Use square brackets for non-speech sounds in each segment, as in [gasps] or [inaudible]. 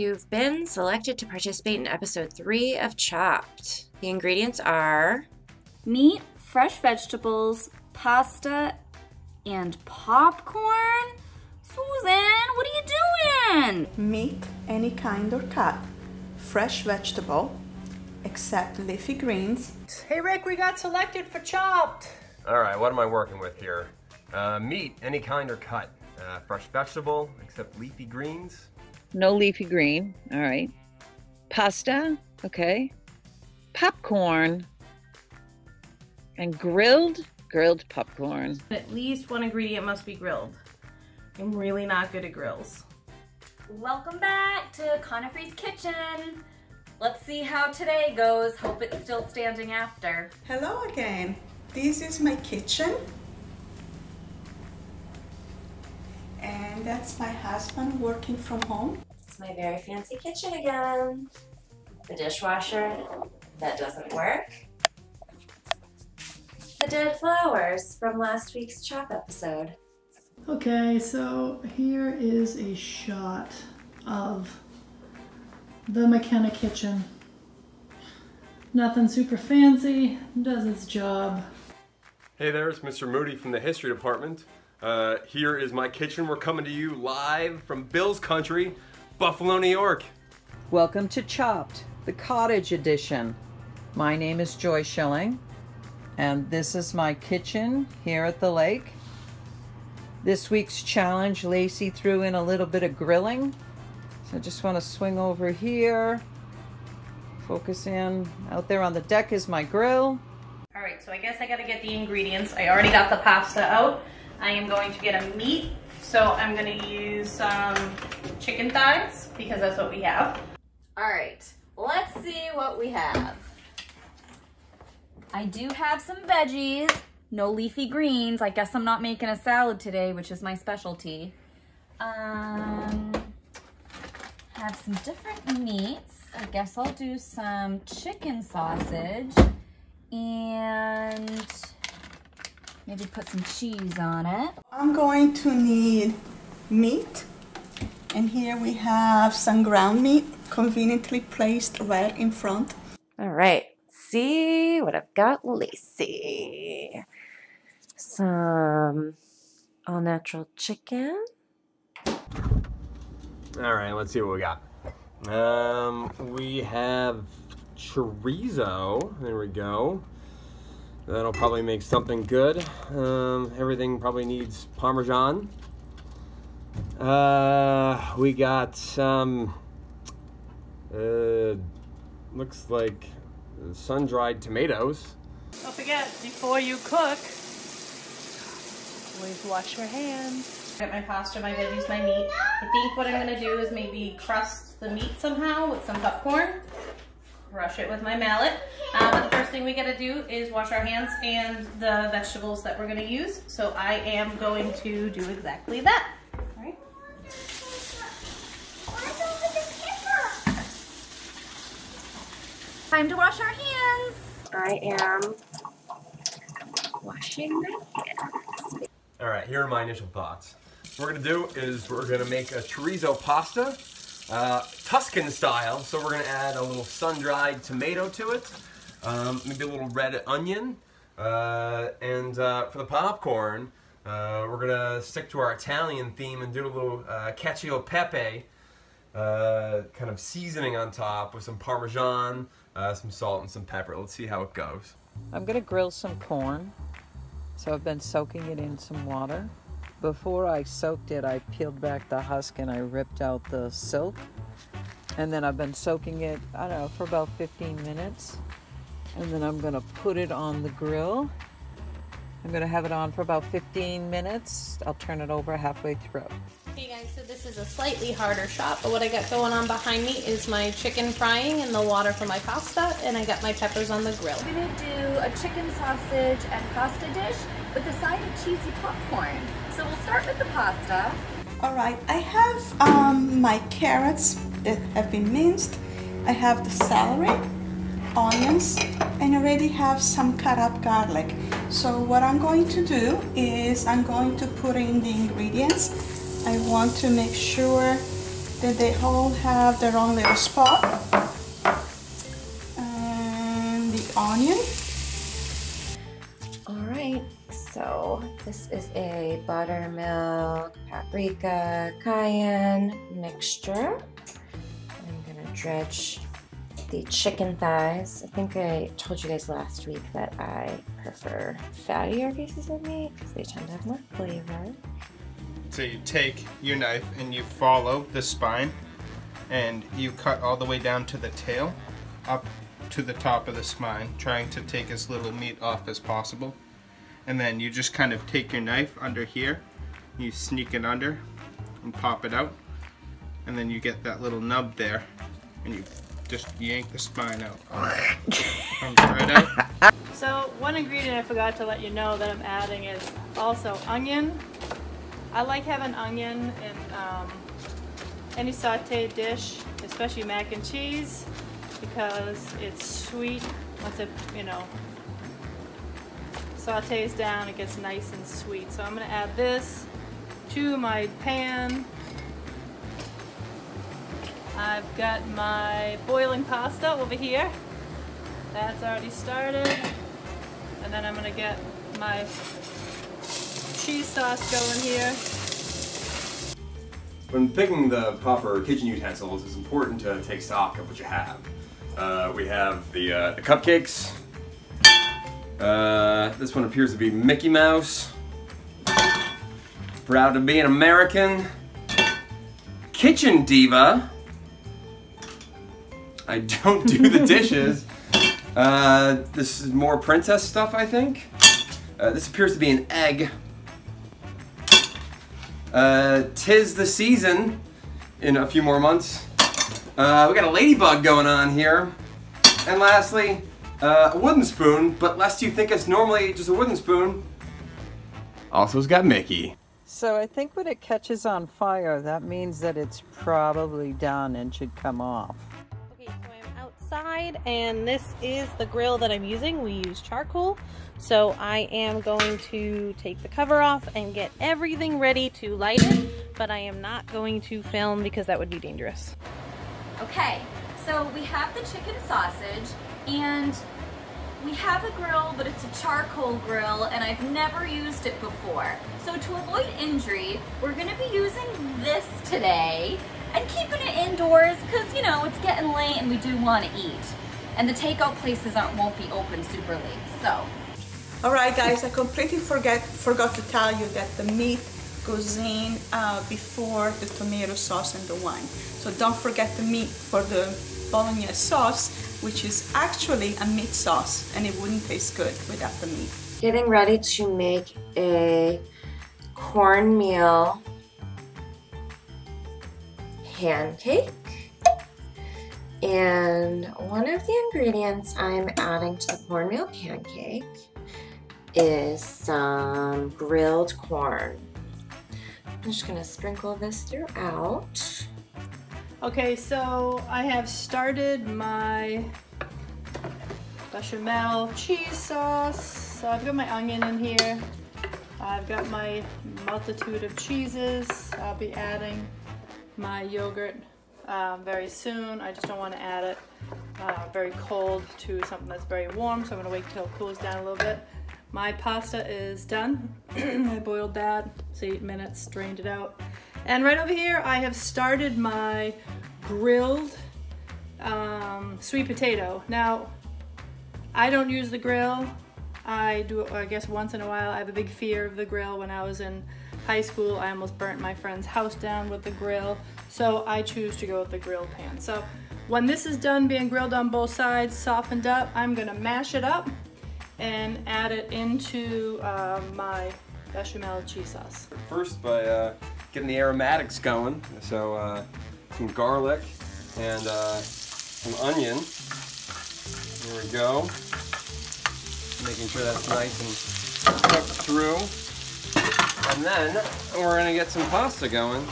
guys. You've been selected to participate in episode three of Chopped. The ingredients are meat, fresh vegetables, pasta, and popcorn. Susan, what are you doing? Meat, any kind or cut. Fresh vegetable, except leafy greens. Hey Rick, we got selected for Chopped. All right, what am I working with here? Uh, meat, any kind or cut. Uh, fresh vegetable, except leafy greens. No leafy green. All right. Pasta. Okay. Popcorn. And grilled, grilled popcorn. At least one ingredient must be grilled. I'm really not good at grills. Welcome back to Conifree's Kitchen. Let's see how today goes. Hope it's still standing after. Hello again. This is my kitchen. And that's my husband working from home. It's my very fancy kitchen again. The dishwasher that doesn't work. The dead flowers from last week's chop episode. Okay, so here is a shot of the McKenna kitchen. Nothing super fancy, does its job. Hey there, it's Mr. Moody from the History Department. Uh, here is my kitchen. We're coming to you live from Bill's Country, Buffalo, New York. Welcome to Chopped, the cottage edition. My name is Joy Schilling, and this is my kitchen here at the lake. This week's challenge, Lacey threw in a little bit of grilling. So I just want to swing over here, focus in. Out there on the deck is my grill. All right, so I guess I gotta get the ingredients. I already got the pasta out. I am going to get a meat. So I'm gonna use some chicken thighs because that's what we have. All right, let's see what we have. I do have some veggies, no leafy greens. I guess I'm not making a salad today, which is my specialty. Um, have some different meats. I guess I'll do some chicken sausage and maybe put some cheese on it. I'm going to need meat. And here we have some ground meat conveniently placed right in front. All right, see what I've got, Lacey. Some all natural chicken. All right, let's see what we got. Um, we have chorizo. There we go. That'll probably make something good. Um, everything probably needs Parmesan. Uh, we got some, uh, looks like sun-dried tomatoes. Don't forget, before you cook, always wash your hands. Get my pasta, my veggies, my meat. I think what I'm gonna do is maybe crust the meat somehow with some popcorn. Brush it with my mallet. Uh, but the first thing we gotta do is wash our hands and the vegetables that we're gonna use. So I am going to do exactly that. All right. Time to wash our hands. I am washing my hands. All right, here are my initial thoughts. What we're gonna do is we're gonna make a chorizo pasta, uh, Tuscan style. So we're gonna add a little sun-dried tomato to it, um, maybe a little red onion, uh, and uh, for the popcorn, uh, we're gonna stick to our Italian theme and do a little uh, cacio pepe, uh, kind of seasoning on top with some Parmesan, some salt, and some pepper. Let's see how it goes. I'm gonna grill some corn. So I've been soaking it in some water. Before I soaked it, I peeled back the husk and I ripped out the silk. And then I've been soaking it, I don't know, for about 15 minutes. And then I'm gonna put it on the grill. I'm gonna have it on for about 15 minutes. I'll turn it over halfway through. Hey guys, so this is a slightly harder shot, but what I got going on behind me is my chicken frying in the water for my pasta, and I got my peppers on the grill. I'm gonna do a chicken sausage and pasta dish with a side of cheesy popcorn. So we'll start with the pasta. All right, I have um, my carrots that have been minced. I have the celery, onions, and already have some cut up garlic. So what I'm going to do is I'm going to put in the ingredients. I want to make sure that they all have their own little spot. And the onion. This is a buttermilk, paprika, cayenne mixture. I'm gonna dredge the chicken thighs. I think I told you guys last week that I prefer fattier pieces of meat because they tend to have more flavor. So you take your knife and you follow the spine and you cut all the way down to the tail up to the top of the spine trying to take as little meat off as possible and then you just kind of take your knife under here you sneak it under and pop it out and then you get that little nub there and you just yank the spine out right out [laughs] So one ingredient I forgot to let you know that I'm adding is also onion. I like having onion in um, any sauteed dish, especially mac and cheese, because it's sweet. Once it, you know, sautés down, it gets nice and sweet. So I'm gonna add this to my pan. I've got my boiling pasta over here. That's already started. And then I'm gonna get my cheese sauce going here. When picking the proper kitchen utensils, it's important to take stock of what you have. Uh, we have the, uh, the cupcakes. Uh, this one appears to be Mickey Mouse. Proud to be an American. Kitchen Diva. I don't do the [laughs] dishes. Uh, this is more princess stuff, I think. Uh, this appears to be an egg. Uh, tis the season in a few more months. Uh, we got a ladybug going on here. And lastly, uh, a wooden spoon, but lest you think it's normally just a wooden spoon, also it's got Mickey. So I think when it catches on fire, that means that it's probably done and should come off. Okay, so I'm outside and this is the grill that I'm using. We use charcoal. So I am going to take the cover off and get everything ready to light it, but I am not going to film because that would be dangerous. Okay, so we have the chicken sausage and we have a grill, but it's a charcoal grill and I've never used it before. So to avoid injury, we're gonna be using this today and keeping it indoors because, you know, it's getting late and we do want to eat. And the takeout places aren't won't be open super late, so. All right, guys, I completely forget forgot to tell you that the meat goes in uh, before the tomato sauce and the wine. So don't forget the meat for the bolognese sauce, which is actually a meat sauce, and it wouldn't taste good without the meat. Getting ready to make a cornmeal pancake. And one of the ingredients I'm adding to the cornmeal pancake is some grilled corn. I'm just gonna sprinkle this throughout. Okay, so I have started my bechamel cheese sauce. So I've got my onion in here. I've got my multitude of cheeses. I'll be adding my yogurt um, very soon. I just don't want to add it uh, very cold to something that's very warm, so I'm gonna wait till it cools down a little bit. My pasta is done. [clears throat] I boiled that, it's eight minutes, drained it out. And right over here, I have started my grilled um, sweet potato. Now, I don't use the grill. I do, I guess, once in a while. I have a big fear of the grill. When I was in high school, I almost burnt my friend's house down with the grill. So I choose to go with the grill pan. So when this is done being grilled on both sides, softened up, I'm gonna mash it up and add it into uh, my bechamel cheese sauce. First by uh, getting the aromatics going. So uh, some garlic and uh, some onion. There we go. Making sure that's nice and cooked through. And then we're gonna get some pasta going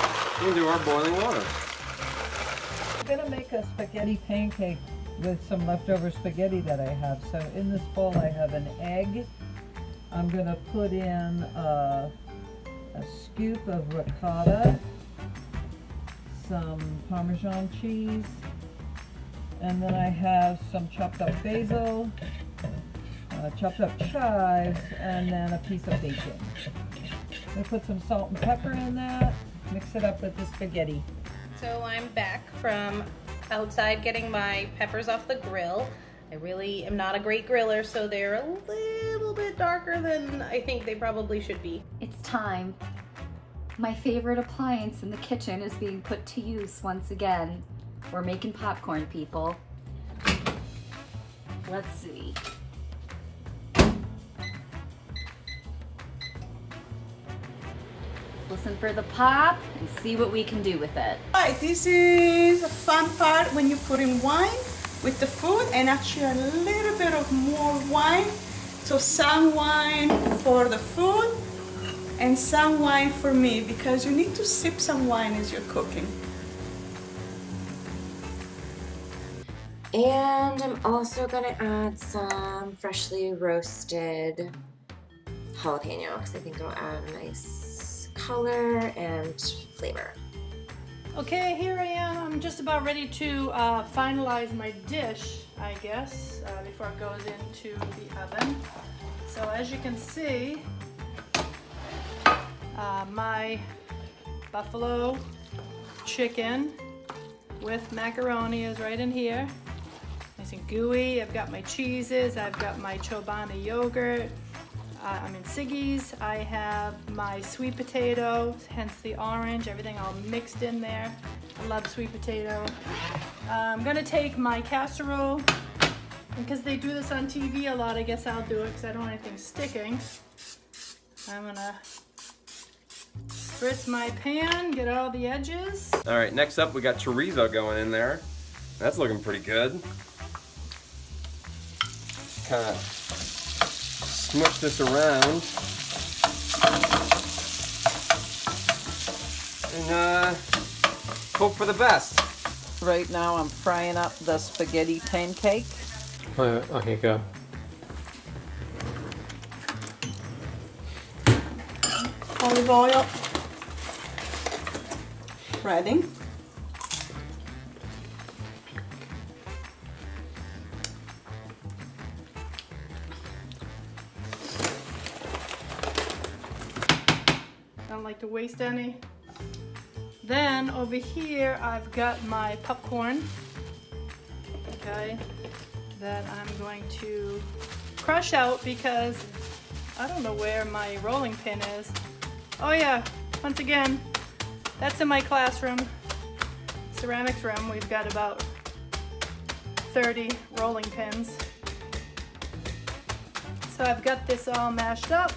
into our boiling water. I'm gonna make a spaghetti pancake with some leftover spaghetti that I have. So in this bowl I have an egg. I'm gonna put in uh, a scoop of ricotta, some Parmesan cheese. And then I have some chopped up basil, uh, chopped up chives, and then a piece of bacon. I put some salt and pepper in that, mix it up with the spaghetti. So I'm back from outside getting my peppers off the grill. I really am not a great griller, so they're a little bit darker than I think they probably should be. It's time. My favorite appliance in the kitchen is being put to use once again. We're making popcorn, people. Let's see. Listen for the pop and see what we can do with it. Right, this is a fun part when you put in wine with the food and actually a little bit of more wine. So some wine for the food and some wine for me because you need to sip some wine as you're cooking. And I'm also gonna add some freshly roasted jalapeno because I think it'll add a nice color and flavor. Okay, here I am. I'm just about ready to uh, finalize my dish, I guess, uh, before it goes into the oven. So as you can see, uh, my buffalo chicken with macaroni is right in here. Nice and gooey. I've got my cheeses. I've got my Chobani yogurt. Uh, I'm in Siggi's. I have my sweet potato, hence the orange, everything all mixed in there. I love sweet potato. Uh, I'm gonna take my casserole, because they do this on TV a lot, I guess I'll do it because I don't want anything sticking. I'm gonna spritz my pan, get all the edges. All right, next up we got chorizo going in there. That's looking pretty good. Kind of smush this around. And uh, hope for the best. Right now I'm frying up the spaghetti pancake. Oh, oh, here you go. Olive oil. Ready. Like to waste any. Then over here, I've got my popcorn, okay, that I'm going to crush out because I don't know where my rolling pin is. Oh yeah, once again, that's in my classroom, ceramics room. We've got about 30 rolling pins. So I've got this all mashed up.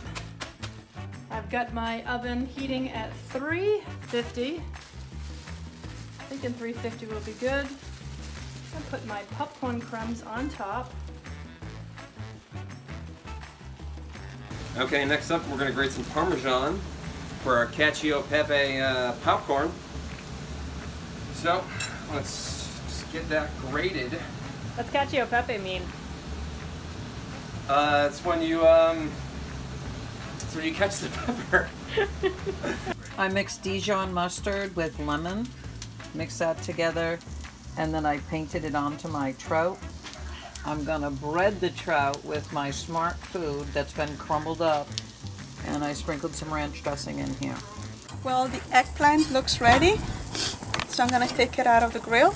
I've got my oven heating at 350. Thinking 350 will be good. I'll put my popcorn crumbs on top. Okay, next up we're gonna grate some Parmesan for our cacio pepe uh, popcorn. So let's just get that grated. What's cacio pepe mean? Uh, it's when you um, it's when you catch the pepper. [laughs] I mixed Dijon mustard with lemon, mix that together, and then I painted it onto my trout. I'm gonna bread the trout with my Smartfood that's been crumbled up, and I sprinkled some ranch dressing in here. Well, the eggplant looks ready, so I'm gonna take it out of the grill.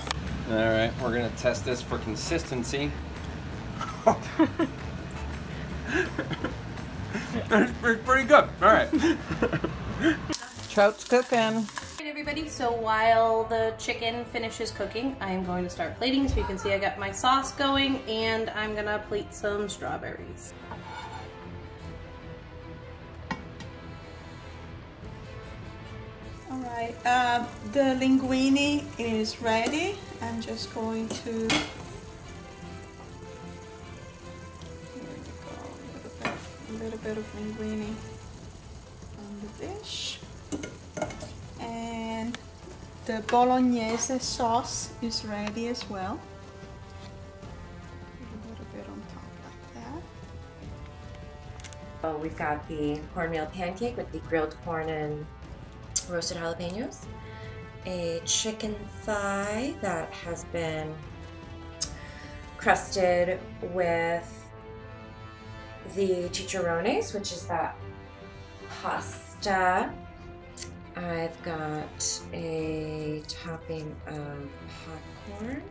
All right, we're gonna test this for consistency. [laughs] [laughs] it's, [laughs] it's pretty good. All right. [laughs] Trout's cooking. Alright everybody, so while the chicken finishes cooking, I am going to start plating. So you can see I got my sauce going and I'm gonna plate some strawberries. All right, uh, the linguine is ready. I'm just going to. Little bit of linguine on the dish. And the bolognese sauce is ready as well. A little bit on top like that. So we've got the cornmeal pancake with the grilled corn and roasted jalapenos. a chicken thigh that has been crusted with the chicharrones, which is that pasta. I've got a topping of popcorn.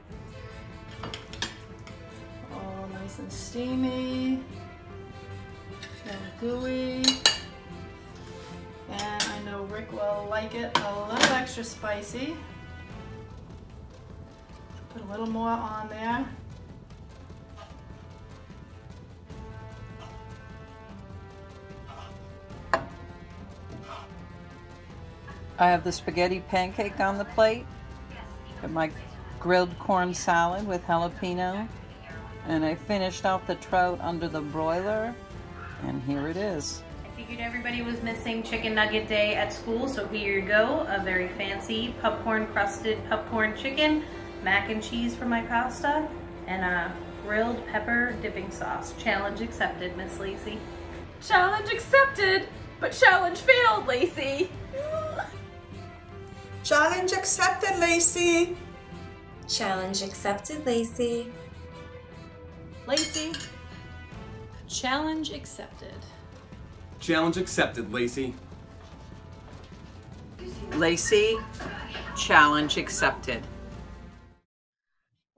All nice and steamy and gooey. And I know Rick will like it a little extra spicy. Put a little more on there. I have the spaghetti pancake on the plate. Got my grilled corn salad with jalapeno. And I finished off the trout under the broiler. And here it is. I figured everybody was missing chicken nugget day at school, so here you go. A very fancy popcorn crusted popcorn chicken, mac and cheese for my pasta, and a grilled pepper dipping sauce. Challenge accepted, Miss Lacey. Challenge accepted, but challenge failed, Lacey. Challenge accepted, Lacey. Challenge accepted, Lacey. Lacey, challenge accepted. Challenge accepted, Lacey. Lacey, challenge accepted.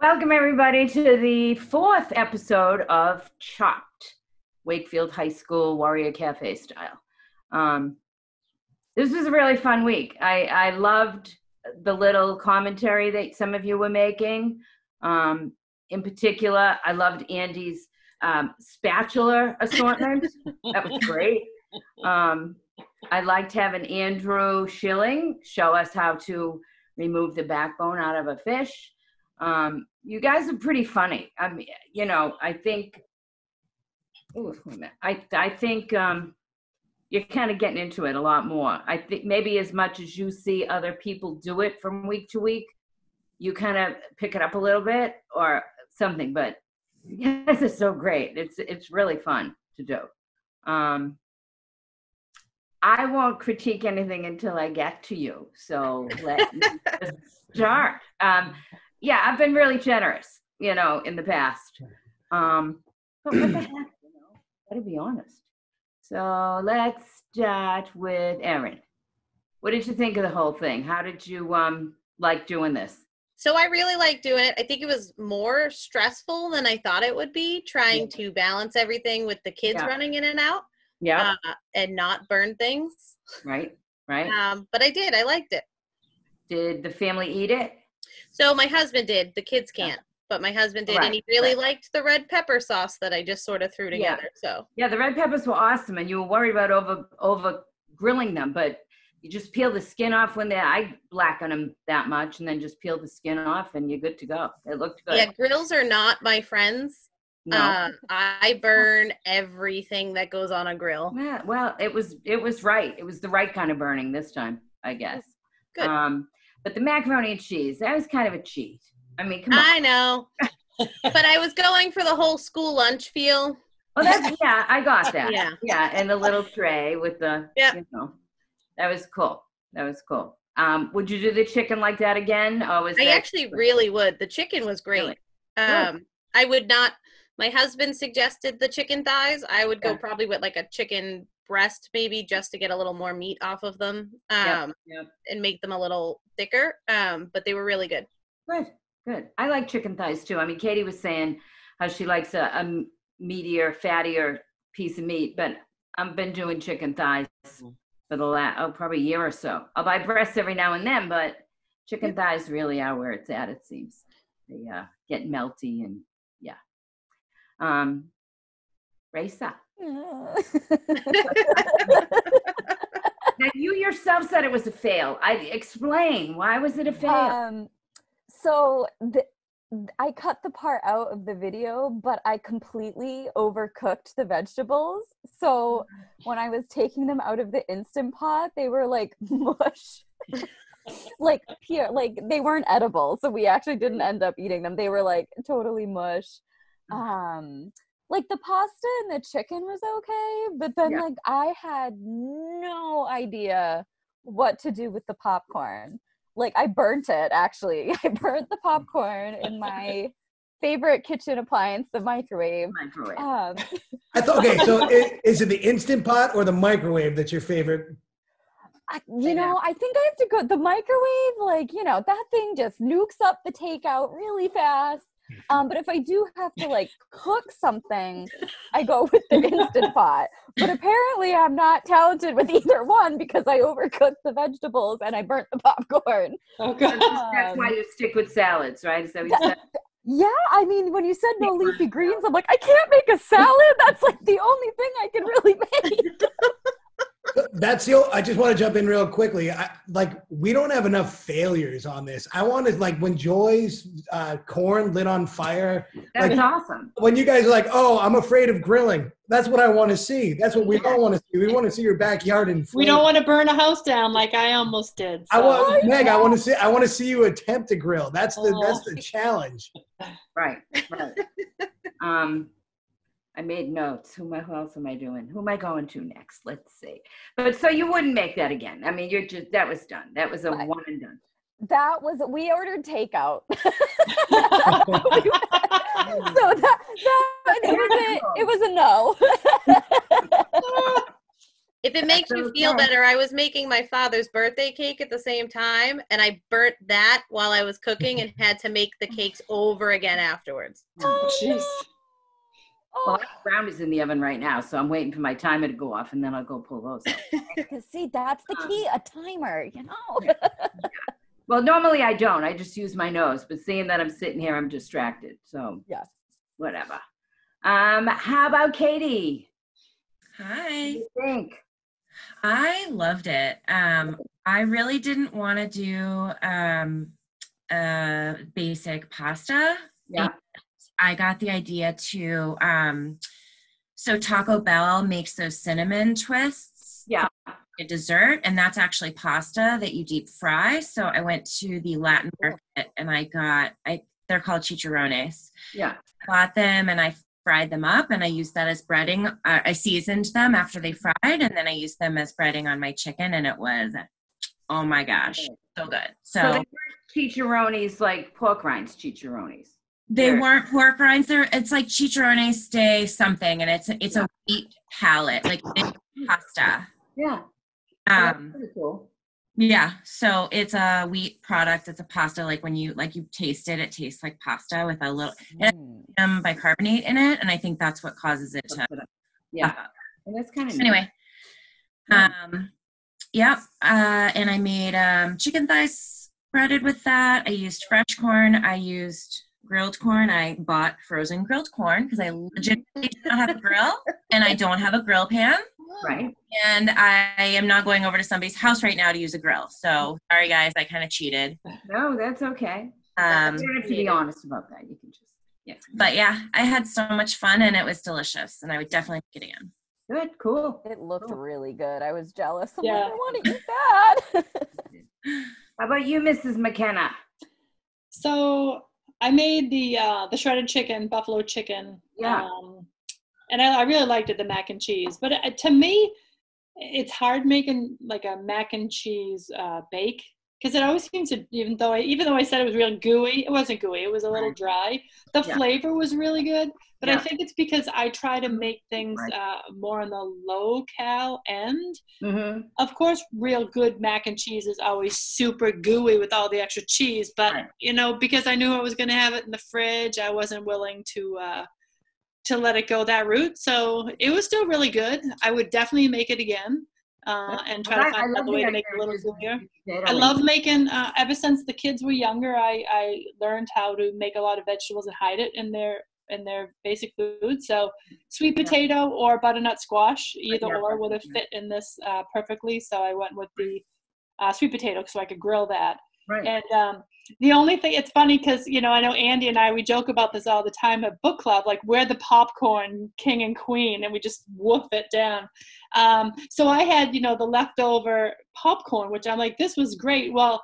Welcome, everybody, to the fourth episode of Chopped, Wakefield High School Warrior Cafe style. Um, this was a really fun week. I, I loved the little commentary that some of you were making. Um, in particular, I loved Andy's um, spatula assortment. [laughs] that was great. Um, I liked having Andrew Schilling show us how to remove the backbone out of a fish. Um, you guys are pretty funny. I mean, you know, I think. Ooh, wait a minute. I I think um, you're kind of getting into it a lot more. I think maybe as much as you see other people do it from week to week, you kind of pick it up a little bit or something. But [laughs] this is so great. It's it's really fun to do. Um, I won't critique anything until I get to you. So let me [laughs] start. Um, yeah, I've been really generous, you know, in the past. Um, but what the heck, you know, gotta be honest. So let's start with Erin. What did you think of the whole thing? How did you um like doing this? So I really like doing it. I think it was more stressful than I thought it would be, trying to balance everything with the kids Yeah. running in and out Yeah, uh, and not burn things. right, right. Um, but I did. I liked it. Did the family eat it? So my husband did. The kids can't, but my husband did, Right, and he really right. liked the red pepper sauce that I just sort of threw together. Yeah. So Yeah, the red peppers were awesome, and you were worried about over over grilling them, but you just peel the skin off when they I blacken them that much, and then just peel the skin off, and you're good to go. It looked good. yeah, grills are not my friends. no. Uh, I burn everything that goes on a grill. Yeah, well, it was it was right. It was the right kind of burning this time, I guess. Good. Um, but the macaroni and cheese, that was kind of a cheat. I mean, come on. I know, but I was going for the whole school lunch feel. Oh, that's yeah, I got that. Yeah. yeah, and the little tray with the Yep. you know, that was cool. That was cool. Um, would you do the chicken like that again? Or was I that- actually really would. The chicken was great. Really? Um, I would not. My husband suggested the chicken thighs. I would go Yeah. probably with like a chicken breast, maybe just to get a little more meat off of them, um, Yep, yep. and make them a little thicker. Um, but they were really good. Good, good. I like chicken thighs too. I mean, Katie was saying how she likes a meatier, fattier piece of meat, but I've been doing chicken thighs for the last, oh, probably a year or so. I'll buy breasts every now and then, but chicken thighs really are where it's at, it seems. They uh, get melty and yeah. Um, Raisa. [laughs] Now you yourself said it was a fail. I explain why was it a fail? Um, so the, I cut the part out of the video, but I completely overcooked the vegetables. So when I was taking them out of the instant pot, they were like [laughs] mush. like pure like they weren't edible so we actually didn't end up eating them they were like totally mush um like the pasta and the chicken was okay but then Yeah. like i had no idea what to do with the popcorn like I burnt it actually. [laughs] I burnt the popcorn in my favorite kitchen appliance, the microwave. Microwave. Um, I thought, okay, so [laughs] i- is it the instant pot or the microwave that's your favorite? I, you know, I think I have to go the microwave. Like, you know, that thing just nukes up the takeout really fast. Um, [laughs] but if I do have to like cook something, I go with the instant pot. But apparently, I'm not talented with either one because I overcooked the vegetables and I burnt the popcorn. Oh That's that's why you stick with salads, right? Is that what you said? Yeah, I mean, when you said no leafy greens, I'm like, I can't make a salad. That's like the only thing I can really [laughs] make. [laughs] That's the. I just want to jump in real quickly. I, like we don't have enough failures on this. I wanted like when Joy's uh, corn lit on fire. That's like, awesome. When you guys are like, "Oh, I'm afraid of grilling," that's what I want to see. That's what we all want to see. We want to see your backyard in. We don't want to burn a house down like I almost did. I want Meg. I want to see. I want to see you attempt to grill. That's the. That's Oh. the challenge. Right. Right. [laughs] um, I made notes. Who, am I, who else am I doing? Who am I going to next? Let's see. But so you wouldn't make that again. I mean, you're just that was done. That was a one and done. That was we ordered takeout. [laughs] so [laughs] that, that it was a, it was a no. [laughs] If it makes you feel better, I was making my father's birthday cake at the same time, and I burnt that while I was cooking and had to make the cakes over again afterwards. Oh, jeez. Well, I have brownies in the oven right now, so I'm waiting for my timer to go off, and then I'll go pull those. out. Because [laughs] see, that's the key, a timer, you know. [laughs] Well, normally I don't. I just use my nose, but seeing that I'm sitting here, I'm distracted. So yes, whatever. Um, how about Katie? Hi. you think? I loved it. Um, I really didn't want to do um, a basic pasta. Yeah. I got the idea to. Um, so Taco Bell makes those cinnamon twists. Yeah. A dessert, and that's actually pasta that you deep fry. So I went to the Latin market and I got. I they're called chicharrones. Yeah. bought them and I fried them up and I used that as breading. Uh, I seasoned them after they fried and then I used them as breading on my chicken and it was, oh my gosh, so good. So, So, chicharrones like pork rinds chicharrones. They They're- weren't pork rinds. They're it's like chicharrones de something and it's it's a wheat palette like pasta. Yeah. Um, pretty cool. yeah, so it's a wheat product. It's a pasta. Like when you like you taste it, it tastes like pasta with a little um, bicarbonate in it, and I think that's what causes it to. Yeah. And that's kind of anyway um yep uh and i made um chicken thighs breaded with that i used fresh corn i used grilled corn i bought frozen grilled corn because i legitimately do not have a grill [laughs] and i don't have a grill pan right and i am not going over to somebody's house right now to use a grill so sorry guys i kind of cheated No, that's okay. um you don't have to be honest about that. You can just yeah. but yeah i had so much fun and it was delicious and i would definitely make it again Good, cool. It looked really good. I was jealous. I'm Yeah. like, I want to eat that. [laughs] How about you, Mrs. McKenna? So I made the uh, the shredded chicken, buffalo chicken. Yeah. Um, and I, I really liked it, the mac and cheese. But uh, to me, it's hard making like a mac and cheese uh, bake because it always seems to, even though I even though I said it was real gooey, it wasn't gooey. It was a little dry. The Yeah. flavor was really good, but I think it's because I try to make things uh, more on the low cal end. Mm-hmm. Of course, real good mac and cheese is always super gooey with all the extra cheese, but you know, because I knew I was going to have it in the fridge, I wasn't willing to uh, to let it go that route. So it was still really good. I would definitely make it again uh, and try Well, to find love another way to make it a little potato I love making. Uh, ever since the kids were younger, I, I learned how to make a lot of vegetables and hide it in their in their basic food. So sweet potato or butternut squash, either or would have fit in this uh, perfectly. So I went with the uh, sweet potato so I could grill that. Right. And um, the only thing, it's funny because, you know, I know Andy and I, we joke about this all the time at book club, like we're the popcorn king and queen and we just woof it down. Um, so I had, you know, the leftover popcorn, which I'm like, this was great. Well,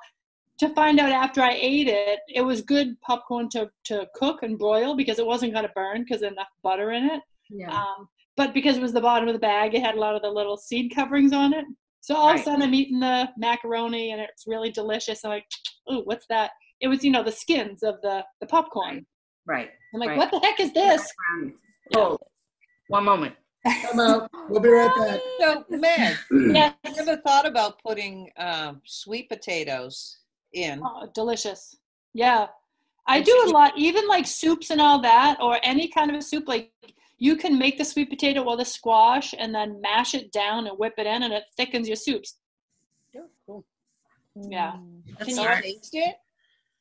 to find out after I ate it, it was good popcorn to, to cook and broil because it wasn't going to burn because enough butter in it. Yeah. Um, but because it was the bottom of the bag, it had a lot of the little seed coverings on it. So all of a sudden I'm eating the macaroni and it's really delicious. I'm like, ooh, what's that? It was, you know, the skins of the, the popcorn. Right. I'm like, right. what the heck is this? Hold. One moment. Come out. We'll be right back. So, Meg, [clears throat] Yes. you ever thought about putting um, sweet potatoes in? Oh, delicious. Yeah. I do a lot, even like soups and all that, or any kind of a soup. Like you can make the sweet potato or the squash and then mash it down and whip it in, and it thickens your soups. Cool. Yeah. Mm. Can Can you you- taste it?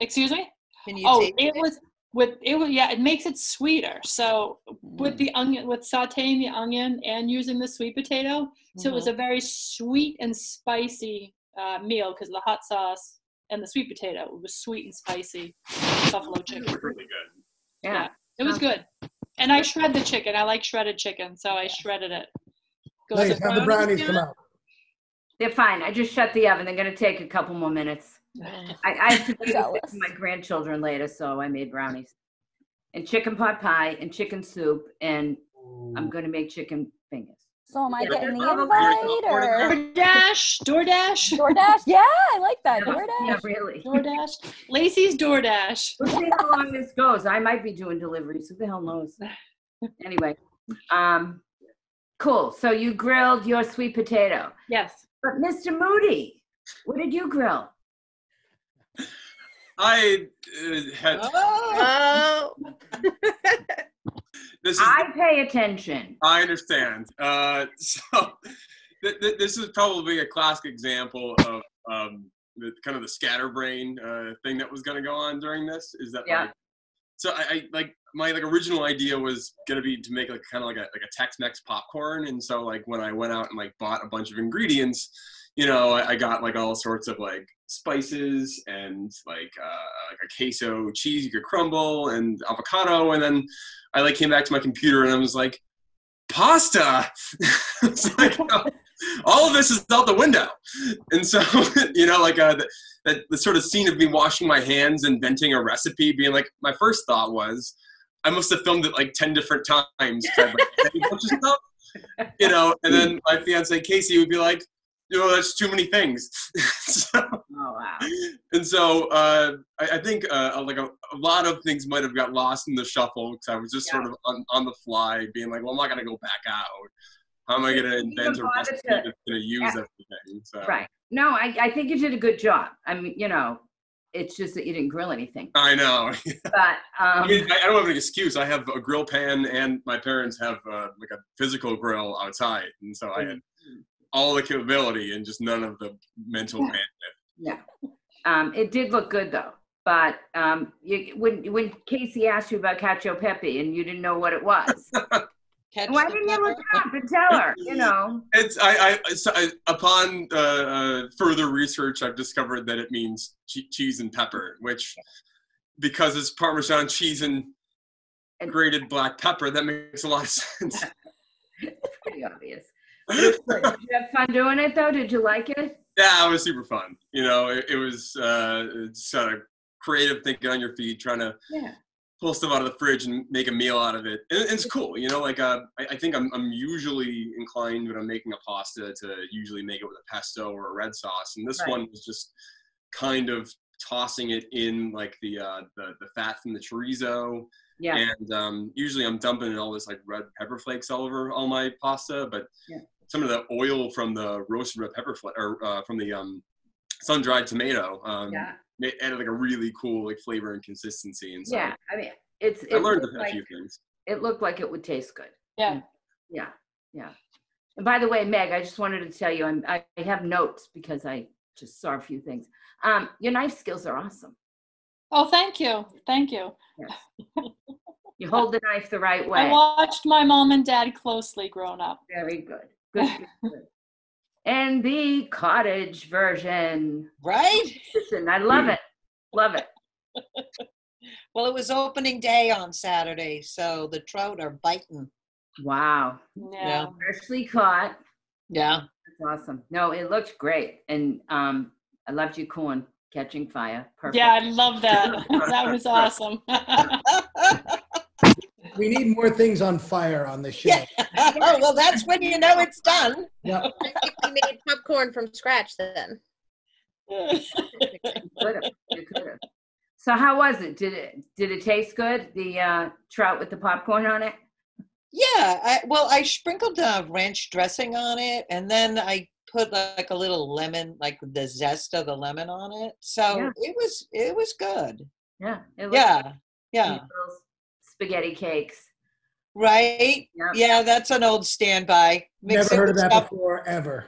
Excuse me? Can you oh, taste it it? was with it was yeah, it makes it sweeter. So with the mm. onion, with sautéing the onion and using the sweet potato, so it was mm-hmm. a very sweet and spicy uh, meal because of the hot sauce and the sweet potato. It was sweet and spicy buffalo chicken. Really good. Yeah. It was good. And I shred the chicken. I like shredded chicken, so I shredded it. Goes Please in have the brownies come out. They're fine. I just shut the oven. They're gonna take a couple more minutes. I, I have to babysit Jealous. my grandchildren later, so I made brownies. And chicken pot pie and chicken soup, and I'm gonna make chicken fingers. So am I Yeah, getting the there's invite or DoorDash, DoorDash, DoorDash? Yeah, I like that. Yeah, DoorDash. Yeah, really. DoorDash, Lacey's DoorDash. We'll see how long this goes. I might be doing deliveries. Who the hell knows? [laughs] Anyway, um, cool. So you grilled your sweet potato, Yes. but Mr. Moody, what did you grill? I uh, had Oh, [laughs] this is I pay attention. I understand. Uh, [laughs] so th- th- this is probably a classic example of um, the kind of the scatterbrain uh, thing that was going to go on during this. Is that Yeah. like, so I, I like my like original idea was going to be to make like kind of like a like a Tex-Mex popcorn, and so like when I went out and like bought a bunch of ingredients, you know, I, I got like all sorts of like spices and like uh, like a queso cheese you could crumble and avocado, and then I like came back to my computer and I was like, pasta. [laughs] it's like [laughs] oh, all of this is out the window, and so [laughs] you know, like uh, the, that the sort of scene of me washing my hands, inventing a recipe, being like, my first thought was, I must have filmed it like ten different times. Like, [laughs] a bunch of stuff, you know, and then my fiance Casey would be like, you know, that's too many things. [laughs] so, Oh wow. and so uh, I, I think uh, like a, a lot of things might have got lost in the shuffle because I was just sort of on, on the fly, being like, well, I'm not gonna go back out. How am I gonna invent a recipe to- that's gonna use Yeah. everything? So Right. No, I, I think you did a good job. I mean, you know, it's just that you didn't grill anything. I know. [laughs] But I um, mean, I, I don't have an excuse. I have a grill pan, and my parents have uh, like a physical grill outside, and so I had all the capability and just none of the mental bandwidth. yeah, um, it did look good though. But um, you, when when Casey asked you about cacio pepe and you didn't know what it was, [laughs] catch why the didn't you look up and tell her? You know. It's I, I, so I upon uh, uh, further research, I've discovered that it means che- cheese and pepper, which because it's Parmesan cheese and grated black pepper, that makes a lot of [laughs] sense. It's pretty obvious. It. Did you have fun doing it though? Did you like it? yeah, it was super fun. You know, it, it was uh, it's sort of creative thinking on your feet, trying to Yeah. Pull stuff out of the fridge and make a meal out of it. And it's cool, you know. Like uh, I, I think I'm I'm usually inclined when I'm making a pasta to usually make it with a pesto or a red sauce, and this Right. one was just kind of tossing it in like the uh, the the fat from the chorizo. Yeah. And um, usually I'm dumping all this like red pepper flakes all over all my pasta, but Yeah. some of the oil from the roasted red pepper flake or uh, from the um, sun dried tomato um, Yeah. Ma- added like a really cool like flavor and consistency. And so Yeah. I mean, it's. I It learned looked a like, few things. it looked like it would taste good. Yeah. Yeah, yeah. And by the way, Meg, I just wanted to tell you, I'm, I I have notes because I just saw a few things. Um, your knife skills are awesome. Oh, thank you. Thank you. Yes. You hold the knife the right way. I watched my mom and dad closely growing up. Very good. [laughs] Good. good, good. And the cottage version. Right? Listen, I love it. Love it. [laughs] Well, it was opening day on Saturday, so the trout are biting. Wow. Yeah. Freshly caught. Yeah. That's awesome. No, it looked great. And um, I loved your corn catching fire. Perfect. Yeah, I love that. [laughs] that was awesome. [laughs] we need more things on fire on the show. oh, [laughs] well, that's when you know it's done. Yep. I think we made popcorn from scratch then. You could've. So how was it? Did it did it taste good? The uh, trout with the popcorn on it? Yeah, I, well, I sprinkled uh, ranch dressing on it, and then I put like a little lemon, like the zest of the lemon on it. So Yeah. it was it was good. Yeah. It Yeah, like yeah, meatballs, Spaghetti cakes. right. Yeah, that's an old standby. Mix Never it heard of with that stuff- before, ever.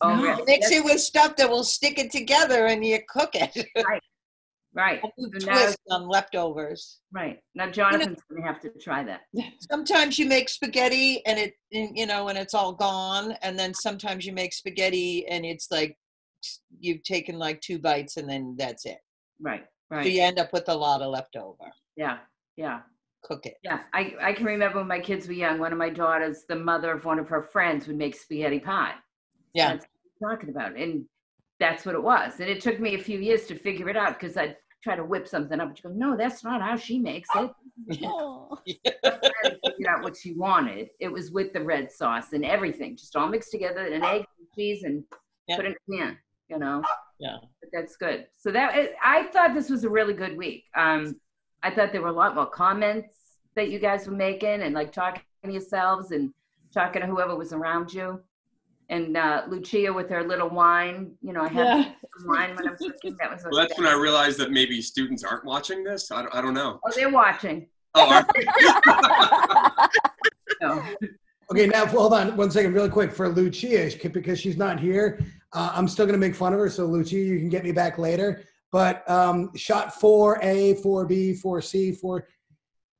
Oh, You really? Mix it with stuff that will stick it together, and you cook it. [laughs] Right. Right. A new So now- twist on leftovers. Right. Now Jonathan's gonna have to try that. [laughs] Sometimes you make spaghetti and it, you know, and it's all gone, and then sometimes you make spaghetti and it's like you've taken like two bites and then that's it. Right. Right. So Right. you end up with a lot of leftover. Yeah. Yeah. Cook it. Yeah, I, I can remember when my kids were young, one of my daughters, the mother of one of her friends would make spaghetti pie. Yeah. That's what I'm talking about. And that's what it was. And it took me a few years to figure it out because I'd try to whip something up. And she goes, no, that's not how she makes it. [laughs] I figured out what she wanted. It was with the red sauce and everything, just all mixed together, and eggs and cheese, and put it in a pan. You know. Yeah. But that's good. So that I thought this was a really good week. Um, I thought there were a lot more comments that you guys were making, and like talking to yourselves and talking to whoever was around you. And uh, Lucia with her little wine, you know, I had Yeah. [laughs] wine when I'm cooking. That was. Well, that's when I realized that maybe students aren't watching this. I don't, I don't know. Oh, they're watching. Oh, No. [laughs] [laughs] Okay, now hold on one second, really quick for Lucia because she's not here. Uh, I'm still gonna make fun of her, so Lucia, you can get me back later. But um, shot four A, four B, four C, four.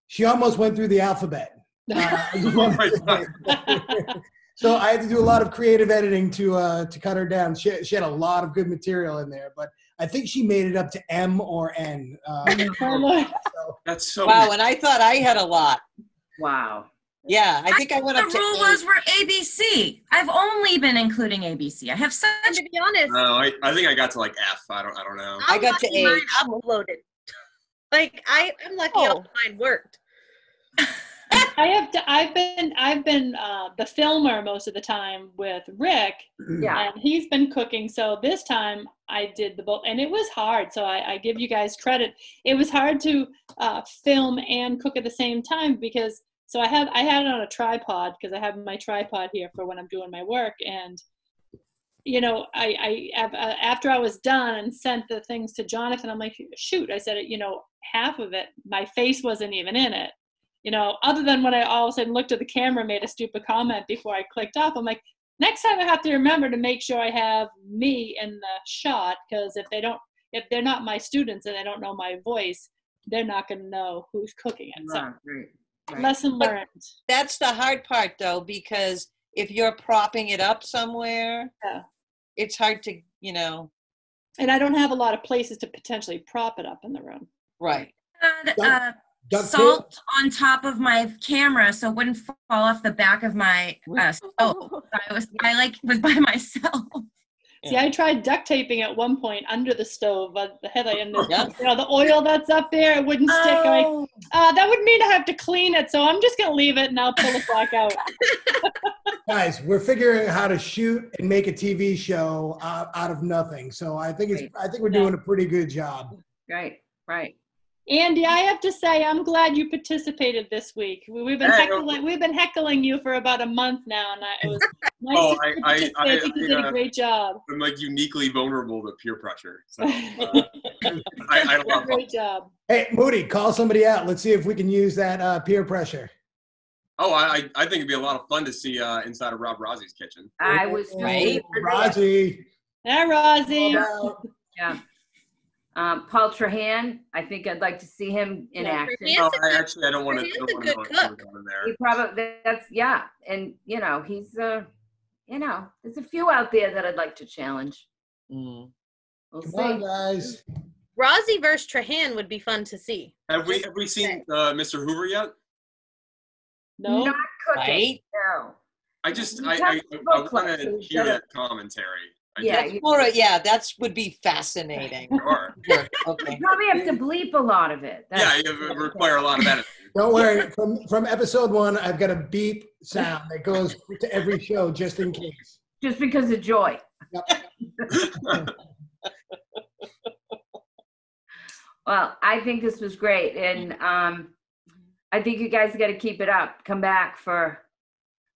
She almost went through the alphabet. [laughs] Uh, I just wanted to say- so I had to do a lot of creative editing to uh, to cut her down. She, she had a lot of good material in there, but I think she made it up to M or N. Uh, [laughs] [laughs] That's so. Wow, and I thought I had a lot. Wow. Yeah, I think I, went up the to rule eight. was we're ABC. I've only been including ABC. I have such. to be honest, No, I, I think I got to like F. I don't I don't know. I got to lucky mine H. uploaded. [laughs] Like I, I'm lucky all mine worked. [laughs] I have to, I've been I've been uh, the filmer most of the time with Rick, Yeah. and he's been cooking. So this time I did the both, and it was hard. So I, I give you guys credit. It was hard to uh, film and cook at the same time because so I had I had it on a tripod because I have my tripod here for when I'm doing my work, and you know I I uh, after I was done and sent the things to Jonathan, I'm like, shoot, I said it. You know, half of it, my face wasn't even in it you know, other than when I all of a sudden looked at the camera, made a stupid comment before I clicked off. I'm like, next time I have to remember to make sure I have me in the shot because if they don't, if they're not my students and they don't know my voice, they're not going to know who's cooking it. So Right, right. lesson But learned. That's the hard part, though, because if you're propping it up somewhere, Yeah. it's hard to, you know, And I don't have a lot of places to potentially prop it up in the room. right. Had, uh, Duct tape? salt on top of my camera so it wouldn't fall off the back of my uh, [laughs] stove. I was I like was by [laughs] myself. See, I tried duct taping at one point under the stove, but the head and the, Yeah. you know the oil that's up there, it wouldn't stick. I'm like, Oh. uh, that would mean I have to clean it, so I'm just gonna leave it and I'll pull it back out. [laughs] Guys, we're figuring out how to shoot and make a TV show out, out of nothing. So I think it's, I think we're doing a pretty good job. Right, right. Andy, I have to say, I'm glad you participated this week. We, we've been heckling, we've been heckling you for about a month now, and I, it was [laughs] nice Oh, to I- I- I, I- think you I, did uh, a great job. I'm like uniquely vulnerable to peer pressure. So [laughs] uh, I, I had a fun. Great job. Hey, Moody, call somebody out. Let's see if we can use that uh, peer pressure. Oh, I I I think it'd be a lot of fun to see uh, inside of Rob Rossi's kitchen. I was Right. Raji. Hi, Rosie. Yeah. Um, Paul Trahan, I think I'd like to see him in Yeah, action. No, I actually I don't want to. He's I don't a want good to cook. go there. He probably that's yeah, and you know he's uh, you know there's a few out there that I'd like to challenge. Mm. We'll Come see. on, guys. Rosie versus Trahan would be fun to see. Have we have we seen uh, Mr. Hoover yet? No, Not cooking. Right? No. I just You I have I, to I book want to hear that commentary. I Yeah, just- you Or, yeah, that's would be fascinating. [laughs] sure. [laughs] Sure, Okay. you probably have to bleep a lot of it. Yeah, That's- it would require a lot of editing. [laughs] Don't worry. From from episode one, I've got a beep sound that goes to every show just in case. Just because of joy. Well, I think this was great, and um, I think you guys got to keep it up. Come back for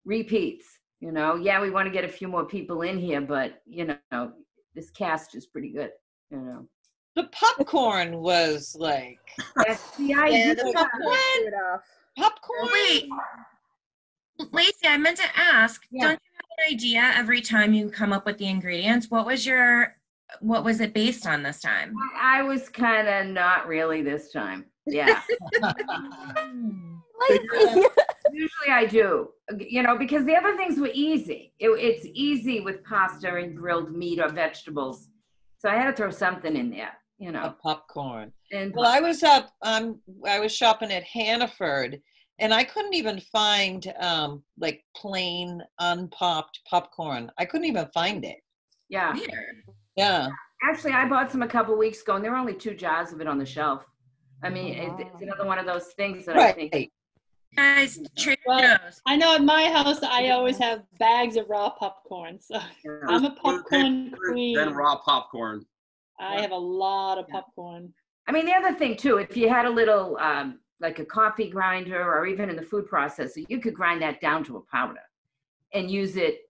repeats. You know, yeah, we want to get a few more people in here, but you know, this cast is pretty good. You know, The popcorn was like that's the idea. the popcorn. Popcorn. Wait, Lacey, I meant to ask. Yeah. Don't you have an idea every time you come up with the ingredients? What was your, what was it based on this time? I I was kind of not really this time. Yeah. [laughs] [laughs] [laughs] Usually I do, you know, because the other things were easy. It, it's easy with pasta and grilled meat or vegetables. So I had to throw something in there, you know. A popcorn. And Well, I was up. Um, I was shopping at Hannaford, and I couldn't even find um like plain unpopped popcorn. I couldn't even find it. yeah. Yeah. Actually, I bought some a couple weeks ago, and there were only two jars of it on the shelf. I mean, it, it's another one of those things that I think. Guys, Trader Well, I know at my house I always have bags of raw popcorn. So I'm a popcorn queen. Then raw popcorn. I have a lot of popcorn. I mean, the other thing too, if you had a little, um, like a coffee grinder or even in the food processor, you could grind that down to a powder and use it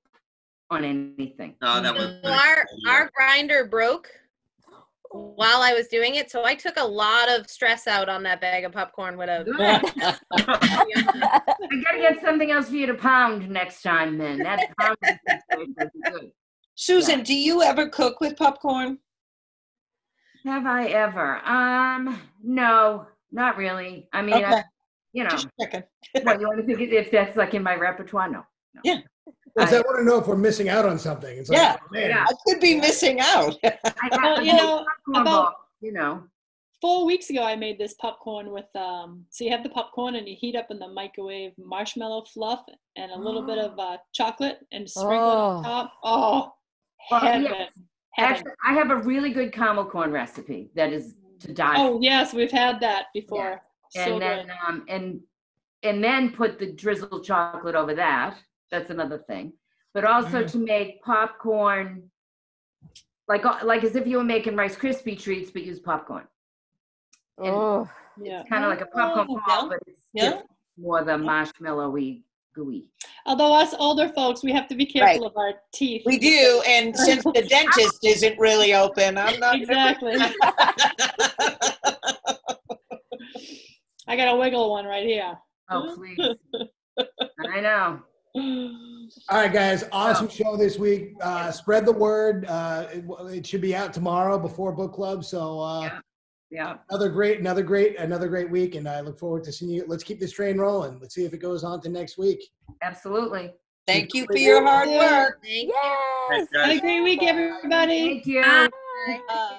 on anything. Uh, that was our our grinder broke while I was doing it, so I took a lot of stress out on that bag of popcorn with a. [laughs] I gotta get something else for you to pound next time then. That pounding situation would good. Susan, do you ever cook with popcorn? Have I ever? Um, no, not really. I mean, I, you know, Just checking. what you want to think if that's like in my repertoire? No. Yeah. Because I want to know if we're missing out on something. It's like, Yeah. oh, man. Yeah. I could be missing out. [laughs] [laughs] I got Well, you know, about- ball, you know. Four weeks ago, I made this popcorn with um. So you have the popcorn and you heat up in the microwave marshmallow fluff and a little bit of [gasps] uh, chocolate and sprinkle it on Oh. top. Oh, Well, heaven. yeah. heaven. Actually, I have a really good caramel corn recipe that is to die Oh yes, we've had that before. and So then good. um and and then put the drizzled chocolate over that that's another thing but also to make popcorn like uh, like as if you were making rice crispy treats but use popcorn and Oh, Yeah. kind of like a popcorn Oh, ball yeah. but it's Yeah. just more the marshmallowy gooey Although us older folks, we have to be careful Right. of our teeth. We do, and [laughs] since the dentist isn't really open, I'm not Exactly. [laughs] I got a wiggle one right here. oh please [laughs] i know All right, guys. Awesome show this week. Uh, spread the word. Uh, it, it should be out tomorrow before book club. So uh, yeah another great, another great, another great week, and I look forward to seeing you. Let's keep this train rolling. Let's see if it goes on to next week. absolutely Thank you for your hard work. yes. Thanks, Have a great week, everybody. thank you Uh,